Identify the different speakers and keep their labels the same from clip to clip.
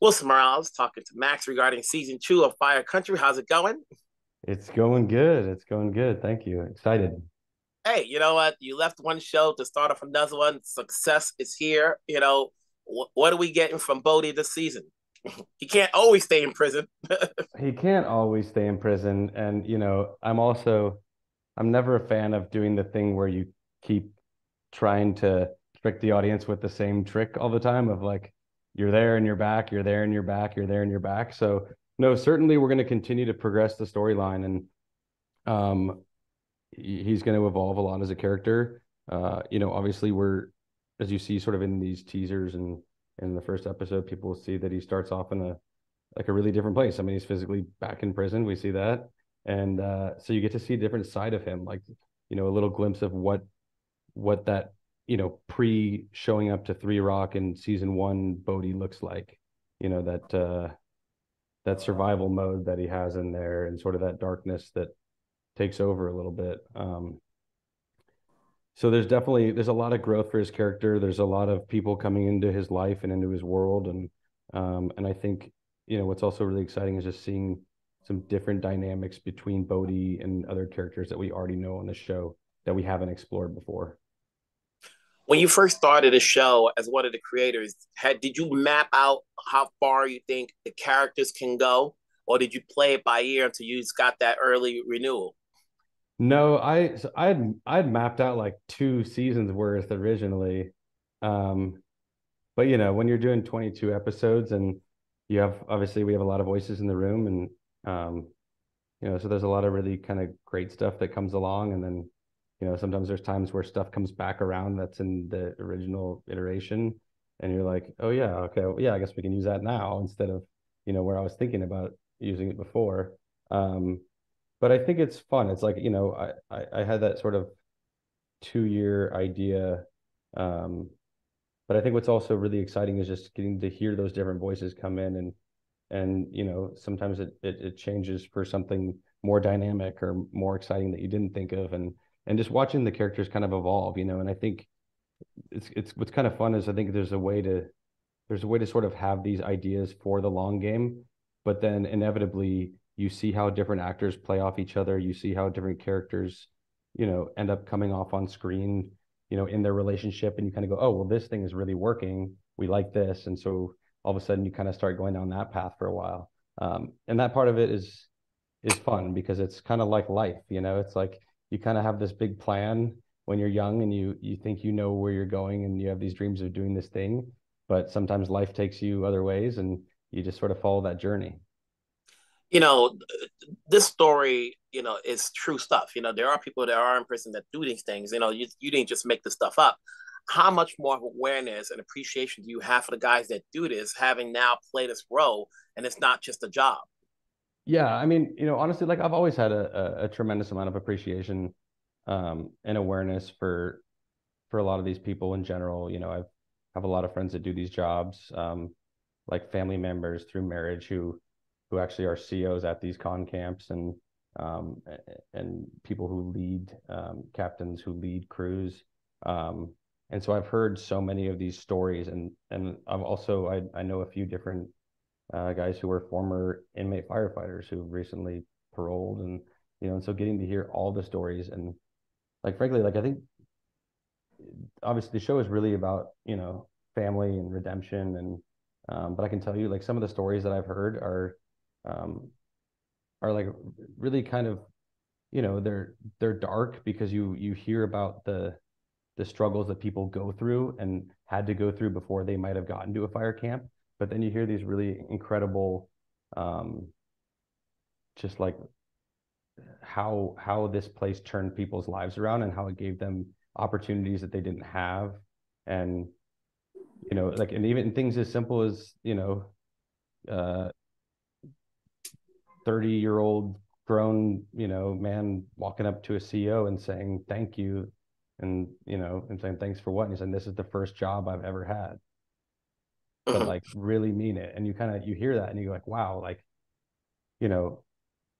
Speaker 1: Wilson Morales talking to Max regarding season two of Fire Country. How's it going?
Speaker 2: It's going good. It's going good. Thank you. Excited.
Speaker 1: Hey, you know what? You left one show to start off another one. Success is here. You know, wh- what are we getting from Bode this season? he can't always stay in prison.
Speaker 2: he can't always stay in prison. And, you know, I'm also, I'm never a fan of doing the thing where you keep trying to trick the audience with the same trick all the time of like, you're there and you're back, you're there and you're back, you're there and you're back. So no, certainly we're going to continue to progress the storyline and um he's going to evolve a lot as a character. Uh, you know, obviously we're as you see sort of in these teasers and in the first episode, people will see that he starts off in a like a really different place. I mean, he's physically back in prison. We see that. And uh, so you get to see a different side of him, like, you know, a little glimpse of what what that you know, pre showing up to Three Rock in season one, Bode looks like, you know, that uh, that survival mode that he has in there, and sort of that darkness that takes over a little bit. Um, so there's definitely there's a lot of growth for his character. There's a lot of people coming into his life and into his world, and um, and I think you know what's also really exciting is just seeing some different dynamics between Bode and other characters that we already know on the show that we haven't explored before
Speaker 1: when you first started the show as one of the creators, had did you map out how far you think the characters can go, or did you play it by ear until you got that early renewal?
Speaker 2: No, I so I had I'd mapped out like two seasons worth originally, um, but you know when you're doing 22 episodes and you have obviously we have a lot of voices in the room and um, you know so there's a lot of really kind of great stuff that comes along and then you know sometimes there's times where stuff comes back around that's in the original iteration and you're like oh yeah okay well, yeah i guess we can use that now instead of you know where i was thinking about using it before. Um but i think it's fun. It's like you know i i, I had that sort of two year idea um but i think what's also really exciting is just getting to hear those different voices come in and and you know sometimes it, it, it changes for something more dynamic or more exciting that you didn't think of and and just watching the characters kind of evolve, you know. And I think it's it's what's kind of fun is I think there's a way to there's a way to sort of have these ideas for the long game, but then inevitably you see how different actors play off each other. You see how different characters, you know, end up coming off on screen, you know, in their relationship, and you kind of go, oh, well, this thing is really working. We like this, and so all of a sudden you kind of start going down that path for a while. Um, and that part of it is is fun because it's kind of like life, you know. It's like you kind of have this big plan when you're young and you you think you know where you're going and you have these dreams of doing this thing but sometimes life takes you other ways and you just sort of follow that journey.
Speaker 1: You know this story you know is true stuff. You know there are people that are in prison that do these things. You know you, you didn't just make this stuff up. How much more awareness and appreciation do you have for the guys that do this having now played this role and it's not just a job
Speaker 2: yeah, I mean, you know, honestly, like I've always had a, a, a tremendous amount of appreciation um, and awareness for for a lot of these people in general. You know, I've have a lot of friends that do these jobs, um, like family members through marriage who who actually are CEOs at these con camps and um, and people who lead um, captains who lead crews. Um, and so I've heard so many of these stories, and and I've also I I know a few different uh, guys who were former inmate firefighters who recently paroled and you know and so getting to hear all the stories and like frankly like i think obviously the show is really about you know family and redemption and um, but i can tell you like some of the stories that i've heard are um, are like really kind of you know they're they're dark because you you hear about the the struggles that people go through and had to go through before they might have gotten to a fire camp but then you hear these really incredible um, just like how how this place turned people's lives around and how it gave them opportunities that they didn't have. And you know like and even things as simple as you know uh 30 year old grown you know man walking up to a ceo and saying thank you and you know and saying thanks for what? And he's saying this is the first job i've ever had but like really mean it. And you kind of you hear that and you go like, wow, like, you know,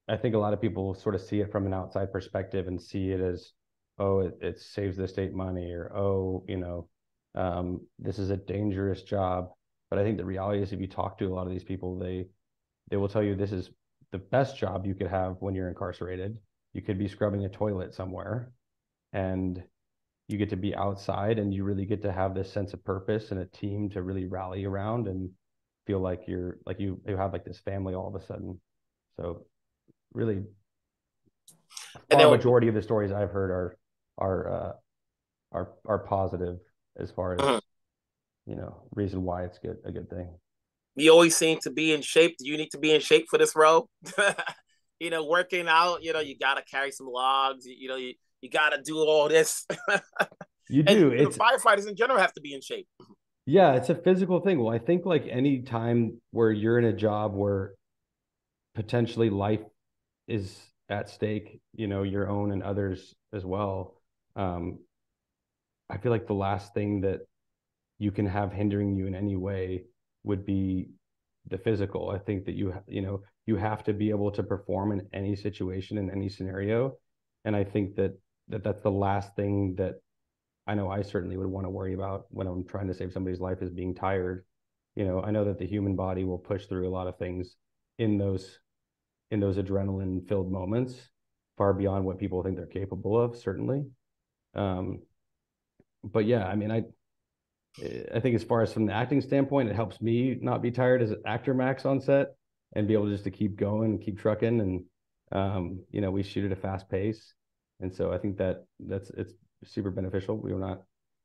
Speaker 2: I think a lot of people sort of see it from an outside perspective and see it as, oh, it, it saves the state money or oh, you know, um, this is a dangerous job. but I think the reality is if you talk to a lot of these people, they they will tell you this is the best job you could have when you're incarcerated. You could be scrubbing a toilet somewhere and you get to be outside and you really get to have this sense of purpose and a team to really rally around and feel like you're like you you have like this family all of a sudden. So really and the majority of the stories I've heard are are uh, are are positive as far as uh-huh. you know reason why it's good a good thing.
Speaker 1: You always seem to be in shape. Do you need to be in shape for this role? you know, working out. You know, you got to carry some logs. You, you know, you you got to do all this.
Speaker 2: you do.
Speaker 1: And, it's firefighters in general have to be in shape.
Speaker 2: Yeah, it's a physical thing. Well, I think like any time where you're in a job where potentially life is at stake, you know, your own and others as well. Um, I feel like the last thing that you can have hindering you in any way would be the physical. I think that you you know you have to be able to perform in any situation in any scenario, and I think that that that's the last thing that I know I certainly would want to worry about when I'm trying to save somebody's life is being tired. You know, I know that the human body will push through a lot of things in those in those adrenaline filled moments far beyond what people think they're capable of certainly um, but yeah i mean i i think as far as from the acting standpoint it helps me not be tired as an actor max on set and be able just to keep going and keep trucking and um, you know we shoot at a fast pace and so i think that that's it's super beneficial we were not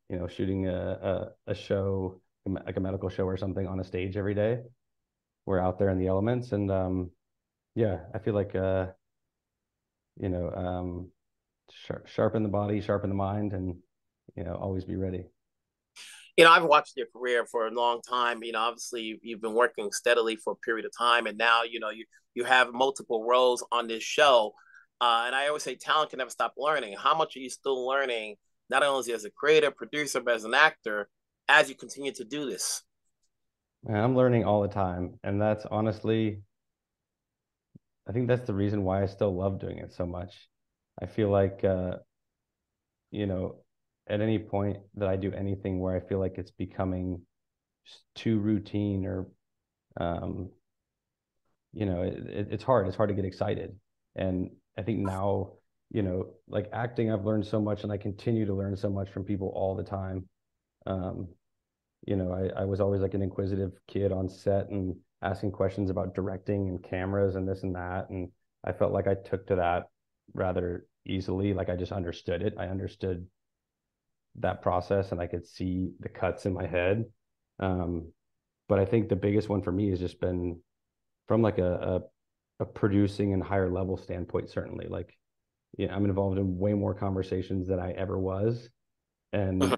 Speaker 2: you know shooting a, a, a show like a medical show or something on a stage every day we're out there in the elements and um, yeah, I feel like uh, you know, um, sharp, sharpen the body, sharpen the mind, and you know, always be ready.
Speaker 1: You know, I've watched your career for a long time. You know, obviously you've been working steadily for a period of time, and now you know you you have multiple roles on this show. Uh, and I always say talent can never stop learning. How much are you still learning, not only as a creator, producer, but as an actor, as you continue to do this?
Speaker 2: Man, I'm learning all the time, and that's honestly I think that's the reason why I still love doing it so much. I feel like, uh, you know, at any point that I do anything where I feel like it's becoming too routine or, um, you know, it, it, it's hard. It's hard to get excited. And I think now, you know, like acting, I've learned so much and I continue to learn so much from people all the time. Um, you know, I, I was always like an inquisitive kid on set and asking questions about directing and cameras and this and that. And I felt like I took to that rather easily. Like I just understood it. I understood that process and I could see the cuts in my head. Um, but I think the biggest one for me has just been from like a, a, a producing and higher level standpoint, certainly. Like, you know, I'm involved in way more conversations than I ever was. And, uh-huh.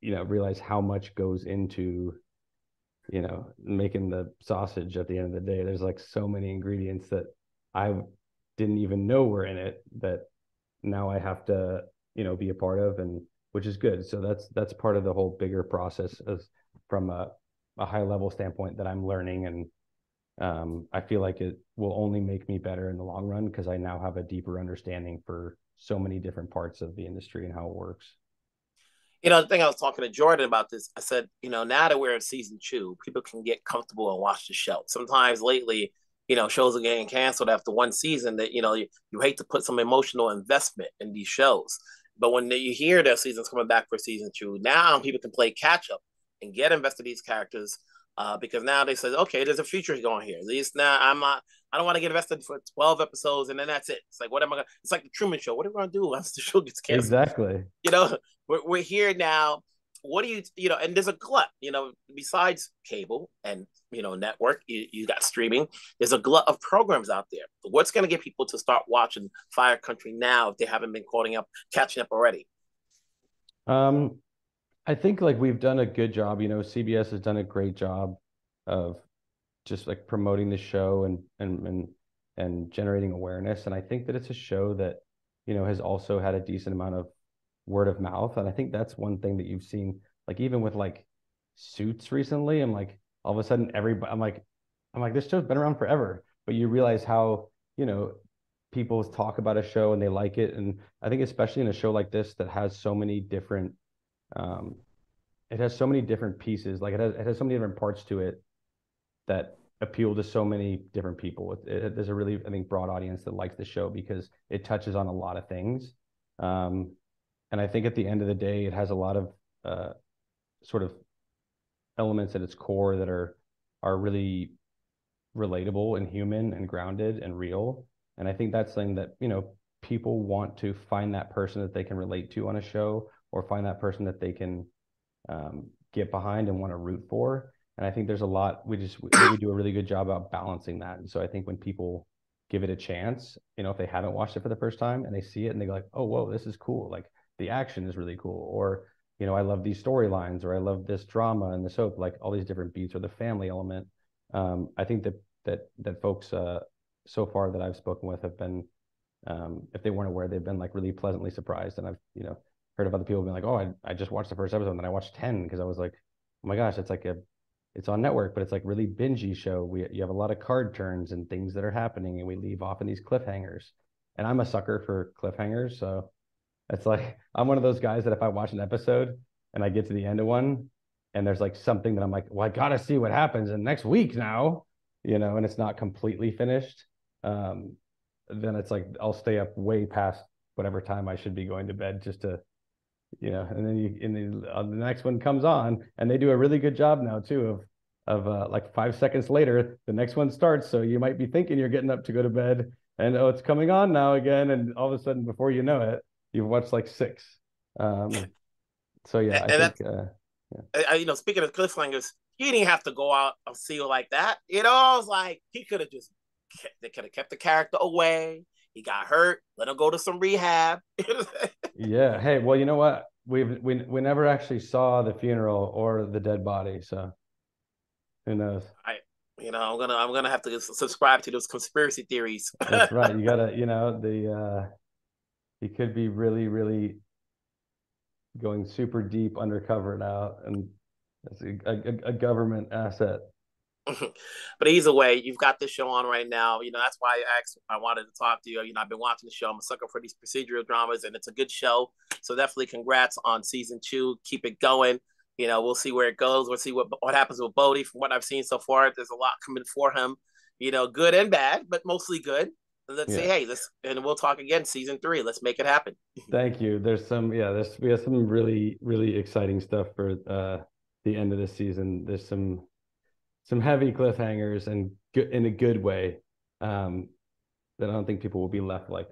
Speaker 2: you know, realize how much goes into you know, making the sausage at the end of the day. There's like so many ingredients that I didn't even know were in it that now I have to, you know, be a part of and which is good. So that's that's part of the whole bigger process as from a, a high level standpoint that I'm learning and um, I feel like it will only make me better in the long run because I now have a deeper understanding for so many different parts of the industry and how it works
Speaker 1: you know, the thing I was talking to Jordan about this, I said, you know, now that we're in season two, people can get comfortable and watch the show. Sometimes lately, you know, shows are getting canceled after one season that, you know, you, you hate to put some emotional investment in these shows. But when you hear their season's coming back for season two, now people can play catch up and get invested in these characters uh, because now they said, okay, there's a future going here. At least now I'm not, I don't want to get invested for 12 episodes and then that's it. It's like, what am I going to, it's like the Truman Show. What are we going to do once the show gets canceled?
Speaker 2: Exactly.
Speaker 1: You know, we're, we're here now. What do you, you know, and there's a glut, you know, besides cable and, you know, network, you, you got streaming, there's a glut of programs out there. What's going to get people to start watching Fire Country now if they haven't been caught up, catching up already?
Speaker 2: Um, I think like we've done a good job. You know, CBS has done a great job of just like promoting the show and and and and generating awareness. And I think that it's a show that you know has also had a decent amount of word of mouth. And I think that's one thing that you've seen, like even with like Suits recently. I'm like all of a sudden everybody. I'm like I'm like this show's been around forever, but you realize how you know people talk about a show and they like it. And I think especially in a show like this that has so many different um, it has so many different pieces. Like it has it has so many different parts to it that appeal to so many different people. It, it, there's a really I think broad audience that likes the show because it touches on a lot of things. Um, and I think at the end of the day, it has a lot of uh, sort of elements at its core that are are really relatable and human and grounded and real. And I think that's something that you know people want to find that person that they can relate to on a show or find that person that they can um, get behind and want to root for. And I think there's a lot we just we do a really good job about balancing that. And so I think when people give it a chance, you know, if they haven't watched it for the first time and they see it and they go like, oh, whoa, this is cool. Like the action is really cool. Or, you know, I love these storylines or I love this drama and the soap, like all these different beats or the family element. Um, I think that that that folks uh, so far that I've spoken with have been, um, if they weren't aware, they've been like really pleasantly surprised. And I've, you know, heard of other people being like, oh, I, I just watched the first episode and then I watched 10 because I was like, oh my gosh, it's like a, it's on network, but it's like really bingey show. We, you have a lot of card turns and things that are happening and we leave off in these cliffhangers. And I'm a sucker for cliffhangers. So it's like, I'm one of those guys that if I watch an episode and I get to the end of one and there's like something that I'm like, well, I got to see what happens in next week now, you know, and it's not completely finished. Um, then it's like, I'll stay up way past whatever time I should be going to bed just to you know, and then you and then uh, the next one comes on, and they do a really good job now too of of uh, like five seconds later, the next one starts. So you might be thinking you're getting up to go to bed, and oh, it's coming on now again, and all of a sudden, before you know it, you've watched like six. Um, so yeah, I think. Uh,
Speaker 1: yeah. You know, speaking of cliffhangers, he didn't have to go out and seal like that. You know, I was like, he could have just they could have kept the character away. He got hurt. Let him go to some rehab.
Speaker 2: yeah. Hey, well, you know what? We've we we never actually saw the funeral or the dead body, so who knows?
Speaker 1: I you know I'm gonna I'm gonna have to subscribe to those conspiracy theories.
Speaker 2: That's right. You gotta you know the uh he could be really really going super deep undercover now, and it's a, a, a government asset.
Speaker 1: but either way, you've got this show on right now. You know, that's why I asked, I wanted to talk to you. You know, I've been watching the show. I'm a sucker for these procedural dramas, and it's a good show. So definitely congrats on season two. Keep it going. You know, we'll see where it goes. We'll see what what happens with Bode. From what I've seen so far, there's a lot coming for him. You know, good and bad, but mostly good. Let's yeah. say, hey, let's and we'll talk again season three. Let's make it happen.
Speaker 2: Thank you. There's some, yeah, there's we have some really, really exciting stuff for uh the end of the season. There's some some heavy cliffhangers and good in a good way. Um, that I don't think people will be left like,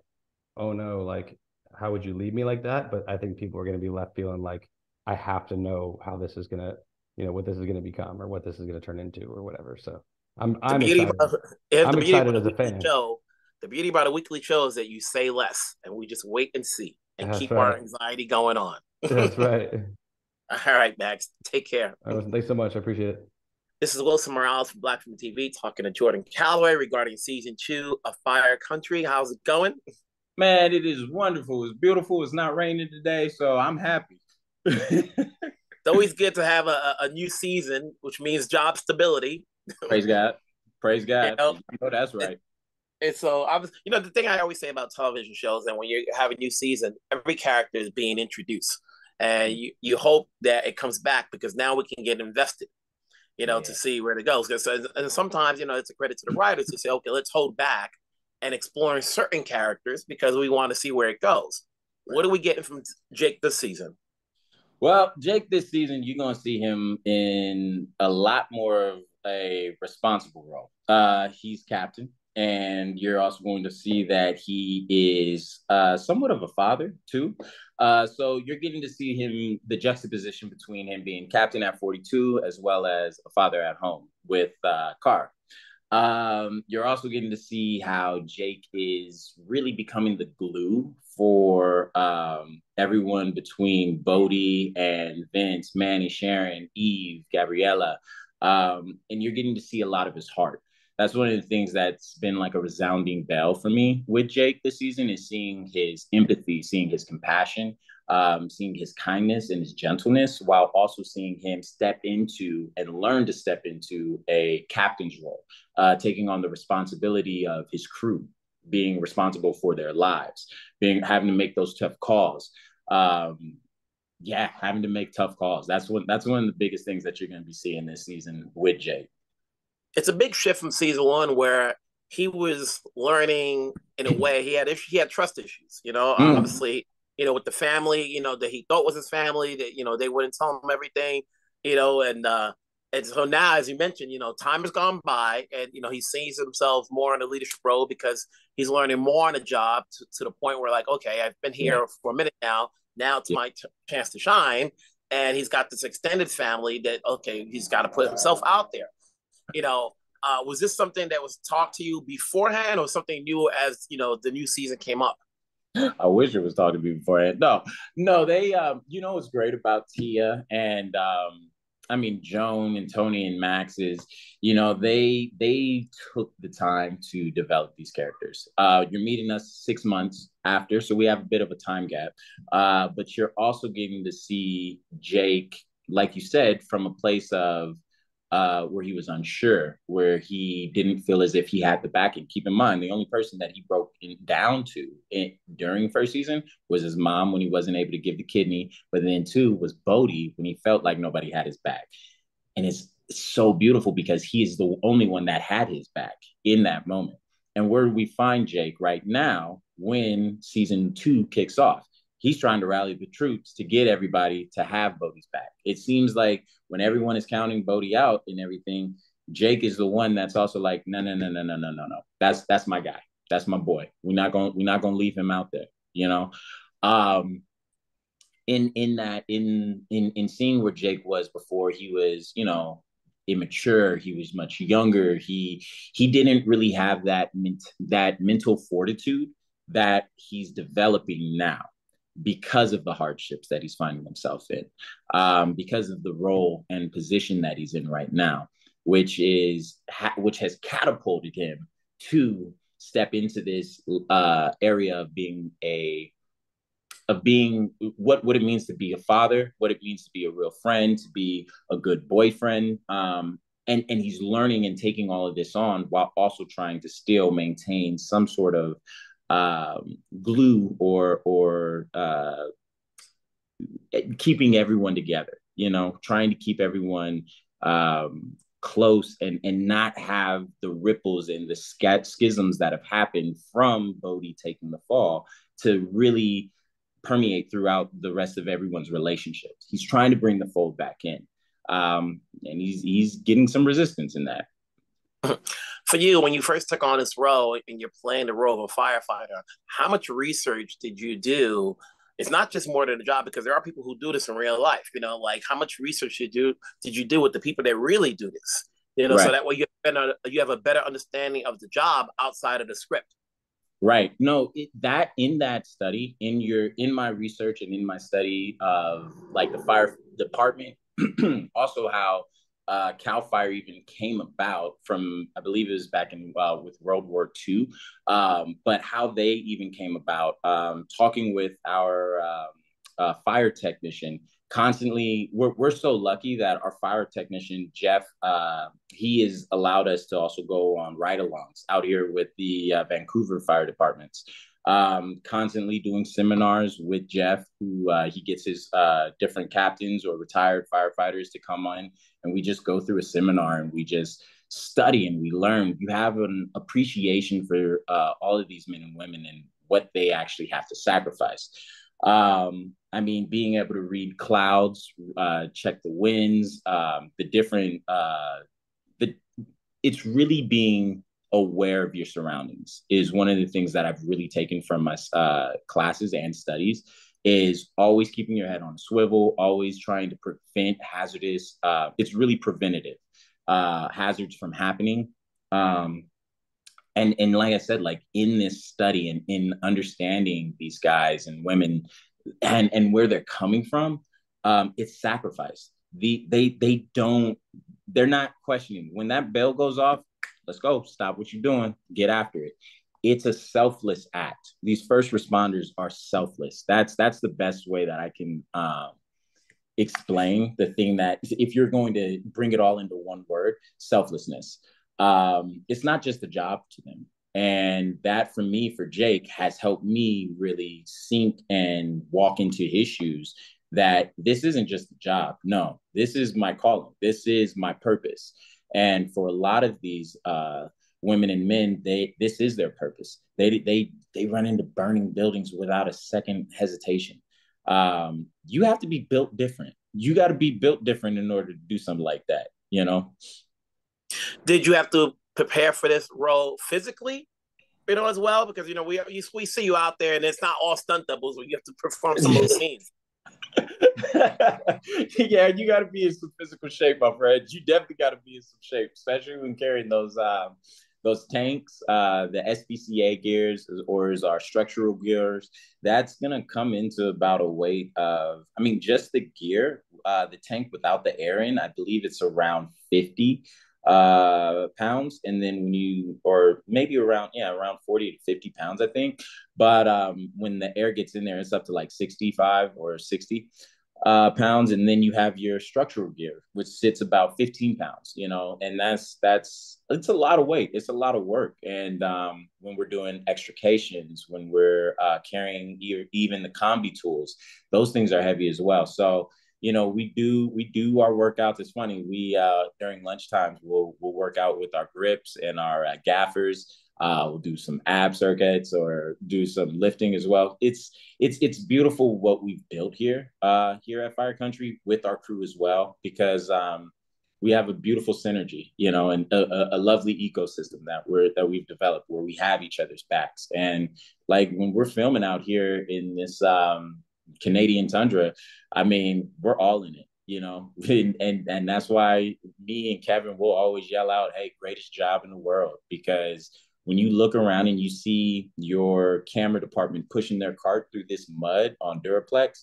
Speaker 2: oh no, like how would you leave me like that? But I think people are going to be left feeling like I have to know how this is going to, you know, what this is going to become or what this is going to turn into or whatever. So I'm I'm excited. About, I'm excited as a fan.
Speaker 1: Show, the beauty about a weekly show is that you say less and we just wait and see and That's keep right. our anxiety going on.
Speaker 2: That's right.
Speaker 1: All right, Max. Take care.
Speaker 2: Right, thanks so much. I appreciate it.
Speaker 1: This is Wilson Morales from Black Film TV talking to Jordan Calloway regarding season two of Fire Country. How's it going?
Speaker 3: Man, it is wonderful. It's beautiful. It's not raining today, so I'm happy.
Speaker 1: it's always good to have a, a new season, which means job stability.
Speaker 3: Praise God. Praise God. You know, you know that's right.
Speaker 1: And, and so I was, you know, the thing I always say about television shows, and when you have a new season, every character is being introduced, and mm-hmm. you you hope that it comes back because now we can get invested you know, yeah. to see where it goes. Because and sometimes, you know, it's a credit to the writers to say, okay, let's hold back and exploring certain characters because we want to see where it goes. Right. What are we getting from Jake this season?
Speaker 3: Well, Jake this season, you're gonna see him in a lot more of a responsible role. Uh, he's captain and you're also going to see that he is uh, somewhat of a father too. Uh, so you're getting to see him the juxtaposition between him being captain at 42 as well as a father at home with uh, Cara. Um, you're also getting to see how Jake is really becoming the glue for um, everyone between Bode and Vince, Manny, Sharon, Eve, Gabriella. Um, and you're getting to see a lot of his heart that's one of the things that's been like a resounding bell for me with Jake this season is seeing his empathy, seeing his compassion, um, seeing his kindness and his gentleness, while also seeing him step into and learn to step into a captain's role, uh, taking on the responsibility of his crew, being responsible for their lives, being having to make those tough calls. Um, yeah, having to make tough calls. That's one. That's one of the biggest things that you're going to be seeing this season with Jake.
Speaker 1: It's a big shift from season one where he was learning in a way he had issues, he had trust issues. You know, mm. obviously, you know, with the family, you know, that he thought was his family, that you know they wouldn't tell him everything, you know, and uh, and so now, as you mentioned, you know, time has gone by, and you know he sees himself more in a leadership role because he's learning more on the job to, to the point where, like, okay, I've been here yeah. for a minute now. Now it's yeah. my t- chance to shine, and he's got this extended family that okay, he's got to put himself out there. You know, uh, was this something that was talked to you beforehand, or something new as you know the new season came up?
Speaker 3: I wish it was talked to me beforehand. No, no, they, um, you know, what's great about Tia and um, I mean, Joan and Tony and Max is, you know, they they took the time to develop these characters. Uh, you're meeting us six months after, so we have a bit of a time gap. Uh, but you're also getting to see Jake, like you said, from a place of uh, where he was unsure, where he didn't feel as if he had the backing. Keep in mind, the only person that he broke down to in, during first season was his mom when he wasn't able to give the kidney, but then two was Bode when he felt like nobody had his back. And it's so beautiful because he is the only one that had his back in that moment. And where do we find Jake right now when season two kicks off? He's trying to rally the troops to get everybody to have Bode's back. It seems like when everyone is counting Bode out and everything, Jake is the one that's also like, no, no, no, no, no, no, no, no. That's that's my guy. That's my boy. We're not going we're not gonna leave him out there, you know. Um in in that in in in seeing where Jake was before he was, you know, immature he was much younger he he didn't really have that that mental fortitude that he's developing now because of the hardships that he's finding himself in, um, because of the role and position that he's in right now, which is ha- which has catapulted him to step into this uh, area of being a of being what what it means to be a father, what it means to be a real friend, to be a good boyfriend, um, and and he's learning and taking all of this on while also trying to still maintain some sort of um, glue or or uh, keeping everyone together. You know, trying to keep everyone um, close and and not have the ripples and the schisms that have happened from Bode taking the fall to really permeate throughout the rest of everyone's relationships. He's trying to bring the fold back in, um, and he's he's getting some resistance in that.
Speaker 1: For you, when you first took on this role and you're playing the role of a firefighter, how much research did you do? It's not just more than a job because there are people who do this in real life. You know, like how much research did you did you do with the people that really do this? You know, right. so that way you have, better, you have a better understanding of the job outside of the script.
Speaker 3: Right. No, it, that in that study, in your in my research and in my study of like the fire department, also how uh, Cal Fire even came about from, I believe it was back in uh, with World War II, um, but how they even came about, um, talking with our um, uh, fire technician constantly we're, we're so lucky that our fire technician jeff uh, he has allowed us to also go on ride-alongs out here with the uh, vancouver fire departments um, constantly doing seminars with Jeff, who uh, he gets his uh, different captains or retired firefighters to come on, and we just go through a seminar and we just study and we learn. You have an appreciation for uh, all of these men and women and what they actually have to sacrifice. Um, I mean, being able to read clouds, uh, check the winds, um, the different, uh, the it's really being aware of your surroundings is one of the things that I've really taken from my uh, classes and studies is always keeping your head on a swivel, always trying to prevent hazardous, uh, it's really preventative uh, hazards from happening. Um, and, and like I said, like in this study and in understanding these guys and women and, and where they're coming from, um, it's sacrifice. The, they, they don't, they're not questioning when that bell goes off, let's go. Stop what you're doing. Get after it. It's a selfless act. These first responders are selfless. That's that's the best way that I can um, explain the thing that if you're going to bring it all into one word, selflessness. Um, it's not just a job to them. And that for me, for Jake, has helped me really sink and walk into his shoes that this isn't just a job. No, this is my calling. This is my purpose. And for a lot of these uh, women and men, they this is their purpose. They they they run into burning buildings without a second hesitation. Um, you have to be built different. You got to be built different in order to do something like that. You know.
Speaker 1: Did you have to prepare for this role physically? You know, as well, because you know we we see you out there, and it's not all stunt doubles. Where you have to perform some of those scenes.
Speaker 3: yeah, you got to be in some physical shape, my friend. You definitely got to be in some shape, especially when carrying those um, those tanks, uh, the SCBA gears or is our structural gears. That's gonna come into about a weight of, I mean, just the gear, uh, the tank without the air in, I believe it's around fifty uh pounds. And then when you or maybe around yeah around 40 to 50 pounds i think. But um when the air gets in there it's up to like 65 or 60 uh pounds. And then you have your structural gear which sits about 15 pounds you know and that's that's it's a lot of weight. It's a lot of work. And um when we're doing extrications when we're uh carrying even the combi tools those things are heavy as well. So you know, we do we do our workouts. It's funny. We uh, during lunch times we'll we'll work out with our grips and our uh, gaffers. Uh, we'll do some ab circuits or do some lifting as well. It's it's it's beautiful what we've built here uh, here at Fire Country with our crew as well because um, we have a beautiful synergy, you know, and a, a, lovely ecosystem that we're that we've developed where we have each other's backs. And like when we're filming out here in this um, Canadian tundra, I mean, we're all in it, you know, and, and and that's why me and Kevin will always yell out, "Hey, greatest job in the world!" Because when you look around and you see your camera department pushing their cart through this mud on Duraplex,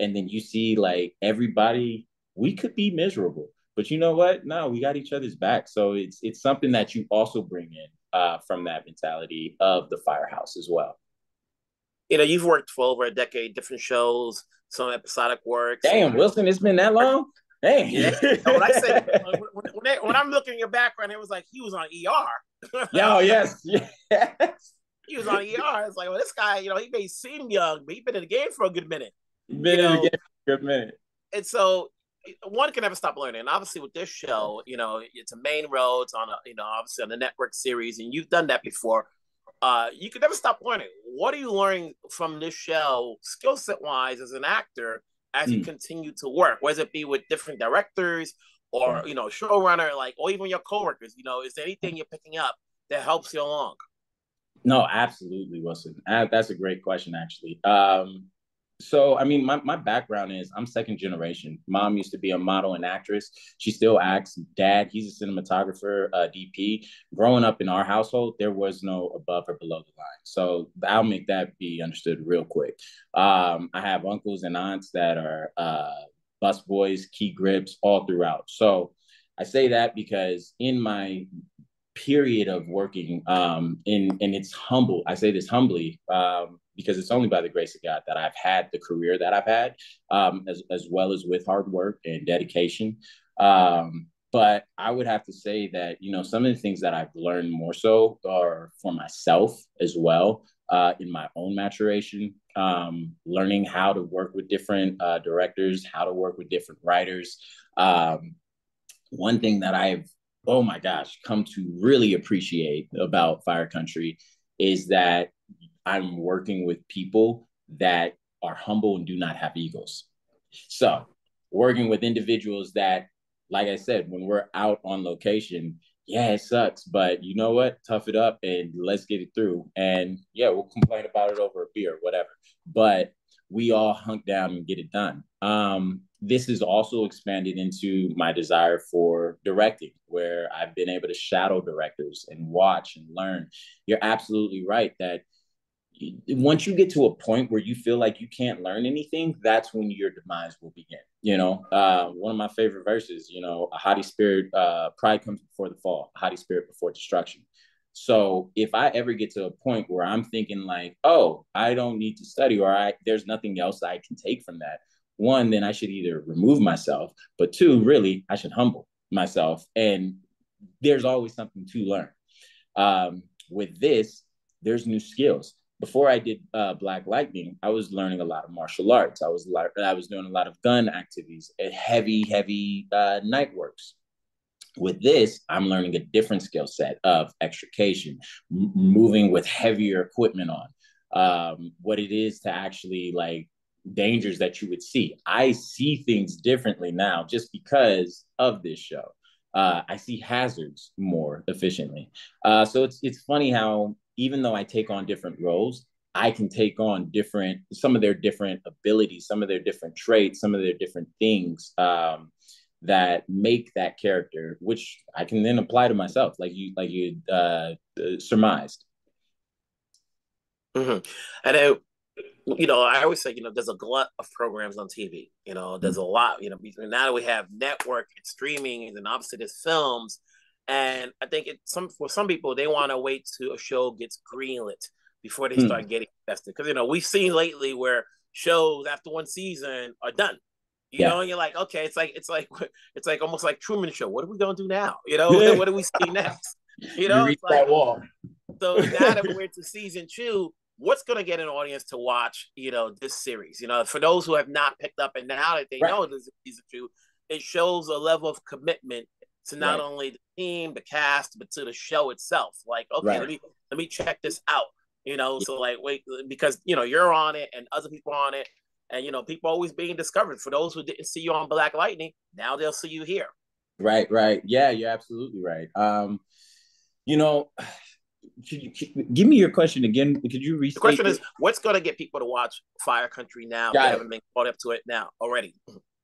Speaker 3: and then you see like everybody, we could be miserable, but you know what? No, we got each other's back. So it's it's something that you also bring in uh, from that mentality of the firehouse as well
Speaker 1: you know, you've worked for over a decade, different shows, some episodic work.
Speaker 3: Damn, Wilson, it's been that long. Hey,
Speaker 1: yeah. when I say when, when, when, I'm looking at your background, it was like he was on ER.
Speaker 3: Yo, yes, yes.
Speaker 1: He was on ER. It's like, well, this guy, you know, he may seem young, but he's been in the game for a good minute.
Speaker 3: Been you in know? the game for a good minute.
Speaker 1: And so one can never stop learning. And obviously, with this show, you know, it's a main road. It's on a, you know, obviously on the network series, and you've done that before uh, you can never stop learning. What are you learning from this show, skill set wise, as an actor, as mm. you hmm. continue to work? Whether it be with different directors or you know showrunner, like or even your coworkers. You know, is there anything you're picking up that helps you along?
Speaker 3: No, absolutely, Wilson. That's a great question, actually. Um, so I mean, my, my background is I'm second generation. Mom used to be a model and actress. She still acts. Dad, he's a cinematographer, uh, DP. Growing up in our household, there was no above or below the line. So I'll make that be understood real quick. Um, I have uncles and aunts that are uh, bus boys, key grips, all throughout. So I say that because in my period of working um, in and it's humble. I say this humbly. Um, because it's only by the grace of God that I've had the career that I've had, um, as, as well as with hard work and dedication. Um, but I would have to say that, you know, some of the things that I've learned more so are for myself as well uh, in my own maturation, um, learning how to work with different uh, directors, how to work with different writers. Um, one thing that I've, oh my gosh, come to really appreciate about Fire Country is that I'm working with people that are humble and do not have egos. So, working with individuals that, like I said, when we're out on location, yeah, it sucks, but you know what? Tough it up and let's get it through. And yeah, we'll complain about it over a beer, whatever. But we all hunk down and get it done. Um, this is also expanded into my desire for directing, where I've been able to shadow directors and watch and learn. You're absolutely right that once you get to a point where you feel like you can't learn anything, that's when your demise will begin. You know, uh, one of my favorite verses, you know, a haughty spirit, uh, pride comes before the fall, a haughty spirit before destruction. So if I ever get to a point where I'm thinking like, oh, I don't need to study or I there's nothing else I can take from that, one, then I should either remove myself, but two, really, I should humble myself. And there's always something to learn. Um, with this, there's new skills before I did uh, Black Lightning, I was learning a lot of martial arts. I was I was doing a lot of gun activities, heavy, heavy uh, night works. With this, I'm learning a different skill set of extrication, m- moving with heavier equipment on, um, what it is to actually like dangers that you would see. I see things differently now just because of this show. Uh, I see hazards more efficiently. Uh, so it's it's funny how even though I take on different roles, I can take on different some of their different abilities, some of their different traits, some of their different things um, that make that character, which I can then apply to myself, like you like you uh, surmised.
Speaker 1: Mm-hmm. And it, you know, I always say, you know, there's a glut of programs on TV. You know, there's mm-hmm. a lot. You know, now that we have network and streaming, and then obviously there's films, and I think it some for some people they want to wait till a show gets greenlit before they mm-hmm. start getting invested. Because you know, we've seen lately where shows after one season are done. You yeah. know, and you're like, okay, it's like it's like it's like almost like Truman Show. What are we gonna do now? You know, what do we see next? You know,
Speaker 3: you reach like, that wall.
Speaker 1: So now that we're to season two, what's going to get an audience to watch, you know, this series? You know, for those who have not picked up, and now that they right. know this is season two, it shows a level of commitment to not right. only the team, the cast, but to the show itself. Like, okay, right. let me let me check this out. You know, yeah. so like, wait, because you know you're on it, and other people on it, and you know, people always being discovered. For those who didn't see you on Black Lightning, now they'll see you here.
Speaker 3: Right, right, yeah, you're absolutely right. Um, you know, could you, give me your question again? Could you restate?
Speaker 1: The question it? is, what's going to get people to watch Fire Country now? Got they haven't been caught up to it now already.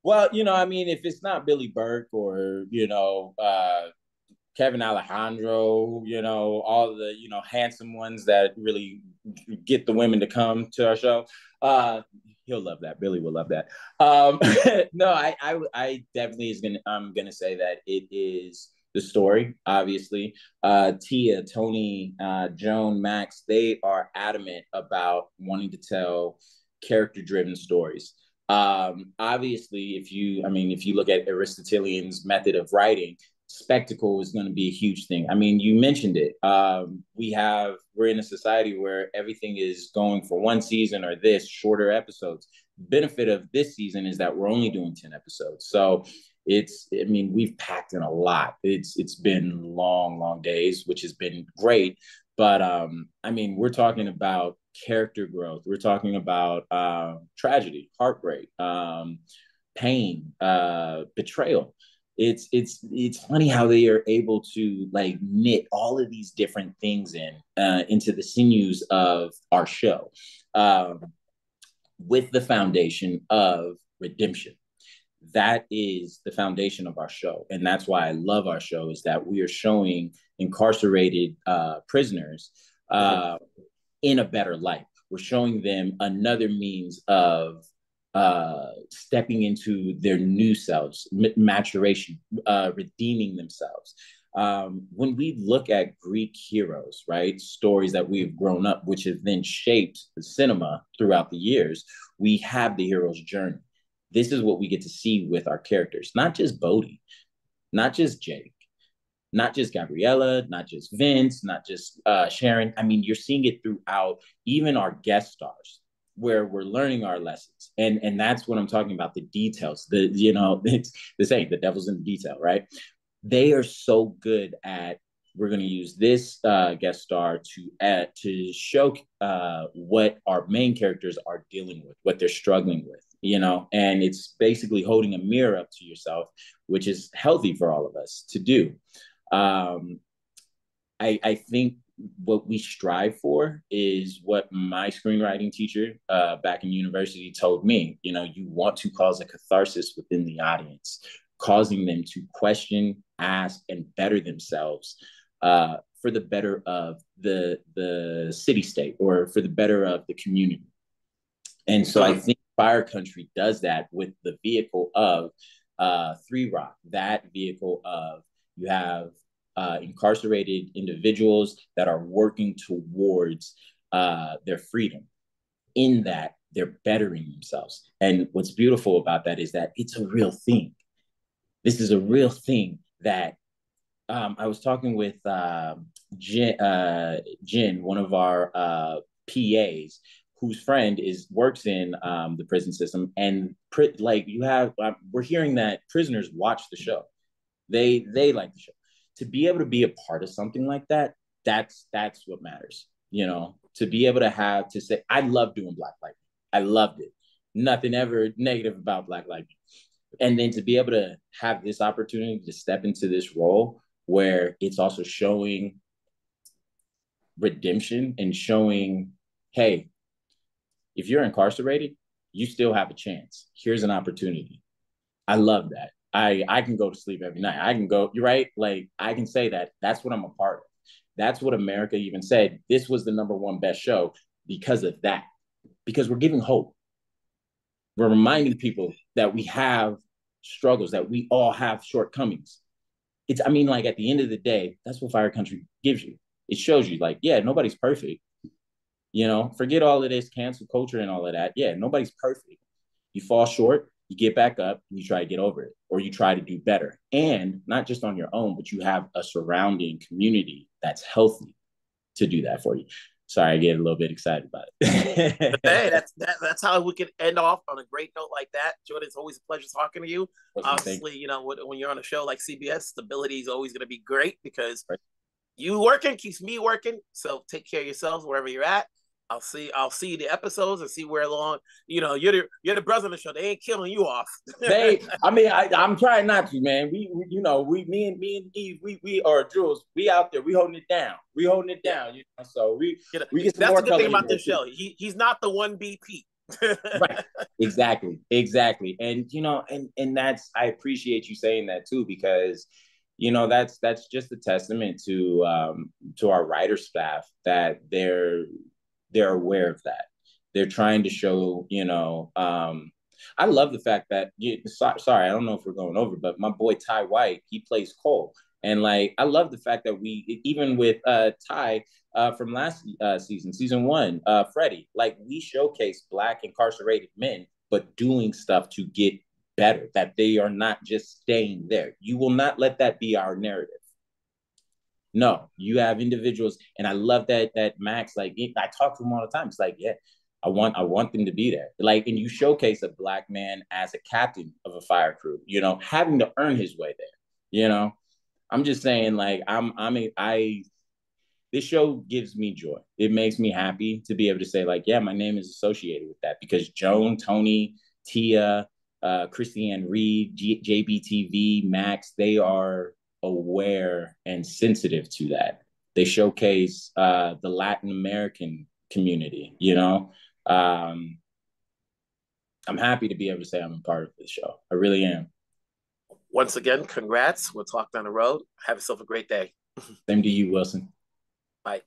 Speaker 3: Well, you know, I mean, if it's not Billy Burke or you know uh, Kevin Alejandro, you know, all the you know handsome ones that really get the women to come to our show, uh, he'll love that. Billy will love that. Um, no, I, I, I definitely is gonna. I'm gonna say that it is the story, obviously. Uh, Tia, Tony, uh, Joan, Max, they are adamant about wanting to tell character driven stories. Um, obviously, if you, I mean, if you look at Aristotelian's method of writing, spectacle is going to be a huge thing. I mean, you mentioned it. Um, we have, we're in a society where everything is going for one season or this shorter episodes. Benefit of this season is that we're only doing 10 episodes. So it's i mean we've packed in a lot. It's it's been long long days which has been great. But um i mean we're talking about character growth. We're talking about uh, tragedy heartbreak um pain uh betrayal. It's it's it's funny how they are able to like knit all of these different things in uh, into the sinews of our show um, with the foundation of redemption that is the foundation of our show. And that's why i love our show is that we are showing incarcerated uh, prisoners uh, in a better light. We're showing them another means of uh, stepping into their new selves maturation uh, redeeming themselves. Um, when we look at greek heroes right stories that we've grown up which have then shaped the cinema throughout the years we have the hero's journey this is what we get to see with our characters, not just Bode, not just Jake, not just Gabriella, not just Vince, not just uh, Sharon. I mean, you're seeing it throughout even our guest stars where we're learning our lessons. And and that's what I'm talking about, the details. The you know, it's the same, the devil's in the detail, right? They are so good at we're going to use this uh, guest star to add to show uh, what our main characters are dealing with, what they're struggling with you know, and it's basically holding a mirror up to yourself, which is healthy for all of us to do. Um, I, I think what we strive for is what my screenwriting teacher uh, back in university told me. You know, you want to cause a catharsis within the audience, causing them to question, ask, and better themselves uh, for the better of the the city state or for the better of the community. And so I think Fire Country does that with the vehicle of uh, Three Rock, that vehicle of you have uh, incarcerated individuals that are working towards uh, their freedom. In that, they're bettering themselves. And what's beautiful about that is that it's a real thing. This is a real thing that um, I was talking with uh, Jen, Jen, one of our uh, PAs whose friend is works in um, the prison system, and like you have, uh, we're hearing that prisoners watch the show. They they like the show. To be able to be a part of something like that, that's that's what matters. You know, to be able to have to say, I love doing Black Lightning. I loved it. Nothing ever negative about Black Lightning. And then to be able to have this opportunity to step into this role where it's also showing redemption and showing, hey, if you're incarcerated, you still have a chance. Here's an opportunity. I love that. I I can go to sleep every night. I can go, you're right. Like I can say that. That's what I'm a part of. That's what America even said. This was the number one best show because of that. Because we're giving hope. We're reminding people that we have struggles, that we all have shortcomings. It's, I mean, like at the end of the day, that's what Fire Country gives you. It shows you, like, yeah, nobody's perfect. You know, forget all of this cancel culture and all of that. Yeah, nobody's perfect. You fall short, you get back up, and you try to get over it, or you try to do better. And not just on your own, but you have a surrounding community that's healthy to do that for you. Sorry, I get a little bit excited about
Speaker 1: it. hey, that's that, that's how we can end off on a great note like that. Jordan, it's always a pleasure talking to you. Obviously, you know when you're on a show like CBS, stability is always going to be great because right. you working keeps me working. So take care of yourselves wherever you're at. I'll see. I'll see the episodes and see where along. You know, you're the you're the brother of the show. They ain't killing you off.
Speaker 3: they. I mean, I, am trying not to, man. We, we, you know, we, me and me and Eve, we, we are Jules. We out there. We holding it down. We holding it down. You know, so we, you know, we get
Speaker 1: That's the good thing about this show. He, he's not the one BP.
Speaker 3: right. Exactly. Exactly. And you know, and and that's I appreciate you saying that too because you know that's that's just a testament to um to our writer staff that they're they're aware of that. They're trying to show, you know, um, I love the fact that you, sorry, I don't know if we're going over, but my boy Tye White, he plays Cole. And like, I love the fact that we, even with uh, Tai uh, from last uh, season, season one, uh, Freddie, like we showcase Black incarcerated men, but doing stuff to get better, that they are not just staying there. You will not let that be our narrative. No, you have individuals, and I love that that Max. Like I talk to him all the time. It's like, yeah, I want I want them to be there. Like, and you showcase a black man as a captain of a fire crew. You know, having to earn his way there. You know, I'm just saying, like, I'm I'm a, I. This show gives me joy. It makes me happy to be able to say, like, yeah, my name is associated with that because Joan, Tony, Tia, uh, Christiane Reed, G- JBTV, Max, they are aware and sensitive to that. They showcase uh, the Latin American community, you know. Um, I'm happy to be able to say I'm a part of this show. I really am.
Speaker 1: Once again, congrats. We'll talk down the road. Have yourself a great day.
Speaker 3: Same to you, Wilson.
Speaker 1: Bye.